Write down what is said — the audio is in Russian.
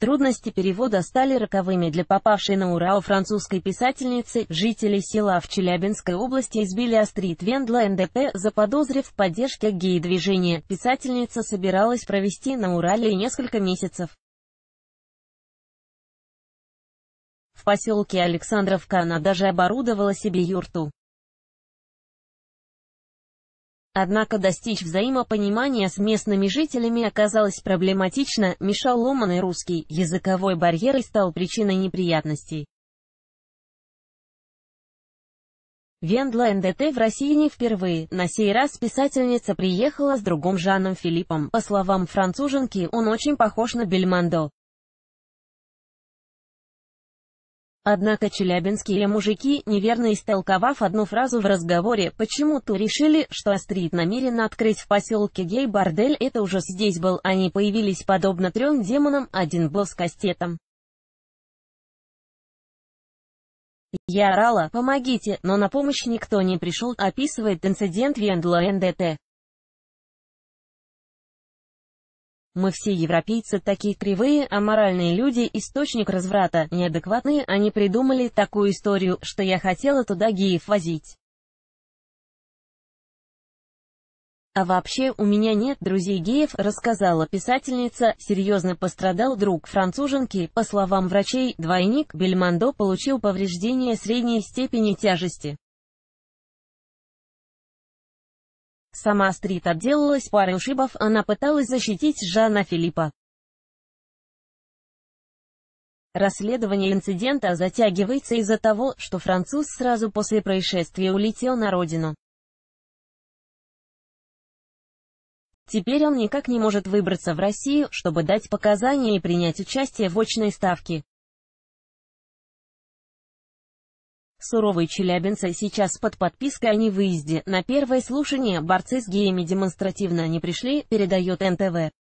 Трудности перевода стали роковыми для попавшей на Урал французской писательницы. Жители села в Челябинской области избили Астрид Вендла НДП, заподозрив в поддержке гей-движения. Писательница собиралась провести на Урале несколько месяцев. В поселке Александровка она даже оборудовала себе юрту. Однако достичь взаимопонимания с местными жителями оказалось проблематично, мешал ломаный русский, языковой барьер и стал причиной неприятностей. Вендла НДТ в России не впервые, на сей раз писательница приехала с другом Жаном Филиппом, по словам француженки, он очень похож на Бельмондо. Однако челябинские мужики, неверно истолковав одну фразу в разговоре, почему-то решили, что Астрид намерена открыть в поселке гей-бордель, это уже здесь был, они появились подобно трем демонам, один был с кастетом. Я орала, помогите, но на помощь никто не пришел, описывает инцидент Вендла НДТ. Мы все европейцы такие кривые, аморальные люди, источник разврата, неадекватные, они придумали такую историю, что я хотела туда геев возить. А вообще, у меня нет друзей геев, рассказала писательница, серьезно пострадал друг француженки, по словам врачей, двойник, Бельмондо получил повреждение средней степени тяжести. Сама Астрид отделалась парой ушибов, она пыталась защитить Жана Филиппа. Расследование инцидента затягивается из-за того, что француз сразу после происшествия улетел на родину. Теперь он никак не может выбраться в Россию, чтобы дать показания и принять участие в очной ставке. Суровые челябинцы сейчас под подпиской о невыезде. На первое слушание борцы с геями демонстративно не пришли, передает НТВ.